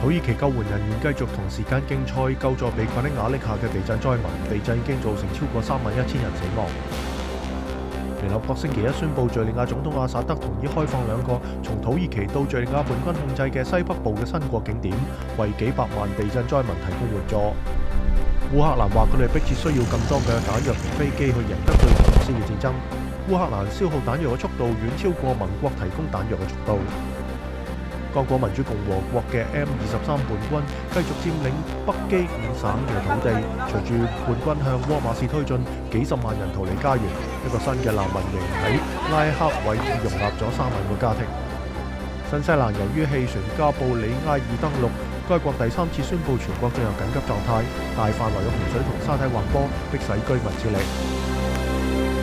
土耳其救援人員繼續同時間競賽救助被困喺瓦礫下嘅地震災民，地震已經造成超過三萬一千人死亡。聯合國星期一宣布，叙利亞總統阿薩德同意開放兩個從土耳其到叙利亞叛軍控制嘅西北部嘅新國景點，為幾百萬地震災民提供援助。烏克蘭話佢哋迫切需要更多嘅彈藥同飛機去赢得對俄羅斯嘅戰爭。烏克蘭消耗彈藥嘅速度遠超過盟國提供彈藥嘅速度。剛果民主共和國嘅 M 二十三叛軍繼續佔領北基五省嘅土地，隨住叛軍向沃馬市推進，幾十萬人逃離家園。一個新嘅難民營喺拉克維爾容納咗三萬個家庭。新西蘭由於氣旋加布里埃爾登陸，該國第三次宣布全國進入緊急狀態，大範圍嘅洪水同沙體滑坡迫使居民撤离。